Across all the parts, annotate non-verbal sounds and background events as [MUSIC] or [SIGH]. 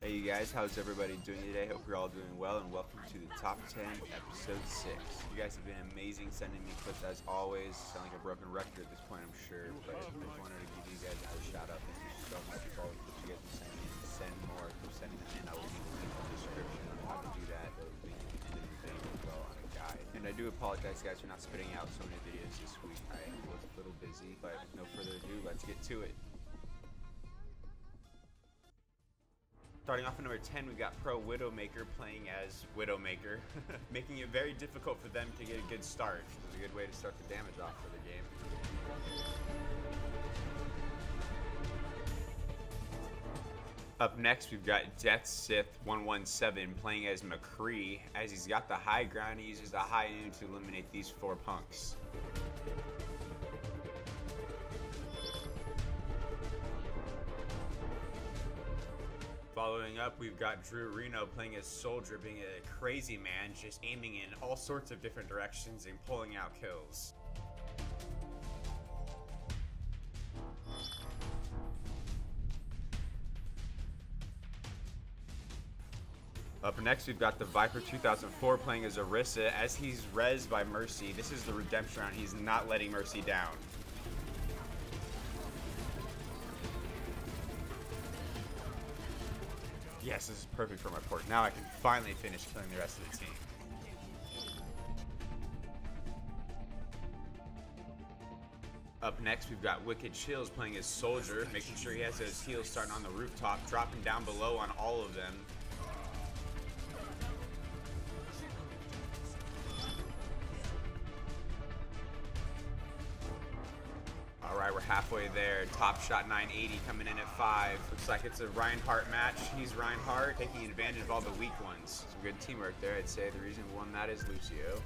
Hey you guys, how's everybody doing today? Hope you're all doing well and welcome to the top 10 episode 6. You guys have been amazing sending me clips as always. Sound like a broken record at this point I'm sure, but I just wanted to give you guys a shout out. Thank you so much for all the clips you guys have sent me. Send more, keep sending them in. I will leave a link in the description on how to do that. The link in the video as well on a guide. And I do apologize guys for not spitting out so many videos this week. I was a little busy, but no further ado, let's get to it. Starting off at number 10, we've got Pro Widowmaker playing as Widowmaker, [LAUGHS] making it very difficult for them to get a good start. It was a good way to start the damage off for the game. Up next, we've got Death Sith 117 playing as McCree. As he's got the high ground, he uses the high noon to eliminate these four punks. Following up, we've got Drew Reno playing as Soldier, being a crazy man, just aiming in all sorts of different directions and pulling out kills. Up next, we've got the Viper 2004 playing as Orisa. As he's res by Mercy, this is the redemption round. He's not letting Mercy down. Yes, this is perfect for my port. Now I can finally finish killing the rest of the team. Up next, we've got Wicked Chills playing as Soldier, making sure he has his heals starting on the rooftop, dropping down below on all of them. Halfway there. Top shot 980 coming in at five. Looks like it's a Reinhardt match. He's Reinhardt taking advantage of all the weak ones. Some good teamwork there, I'd say. The reason we won that is Lucio.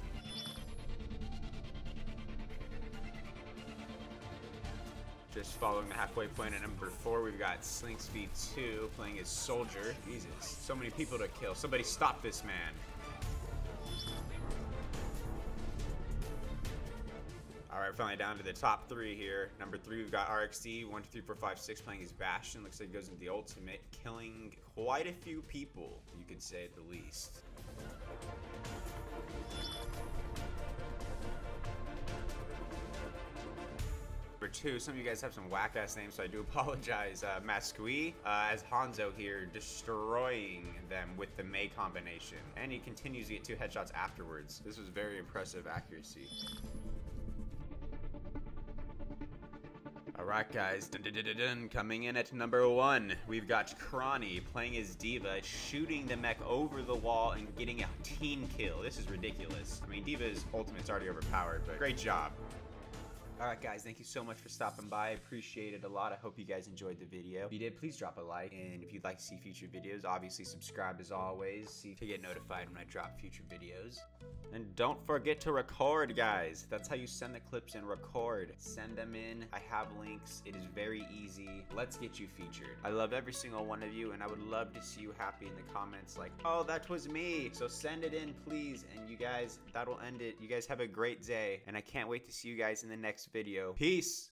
Just following the halfway point at number four, we've got Slink Speed 2 playing as Soldier. Jesus, so many people to kill. Somebody stop this man. All right, finally down to the top three here. Number three, we've got RXD, one, two, three, four, five, six, playing his Bastion. Looks like he goes into the ultimate, killing quite a few people, you could say at the least. Number two, some of you guys have some whack ass names, so I do [LAUGHS] apologize. Uh, uh, as Hanzo here, destroying them with the Mei combination. And he continues to get two headshots afterwards. This was very impressive accuracy. Alright guys, dun, dun, dun, coming in at number one, we've got Kronii playing as D.Va, shooting the mech over the wall and getting a team kill. This is ridiculous. I mean, D.Va's ultimate's already overpowered, but great job. Alright guys, thank you so much for stopping by. I appreciate it a lot. I hope you guys enjoyed the video. If you did, please drop a like. And if you'd like to see future videos, obviously subscribe as always see to get notified when I drop future videos. And don't forget to record, guys. That's how you send the clips in. Record. Send them in. I have links. It is very easy. Let's get you featured. I love every single one of you, and I would love to see you happy in the comments like, oh, that was me. So send it in, please. And you guys, that'll end it. You guys have a great day, and I can't wait to see you guys in the next video. Peace!